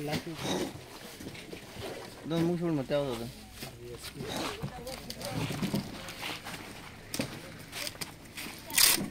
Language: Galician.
લાખી દોન મુસુળમાં ત્યાં હતો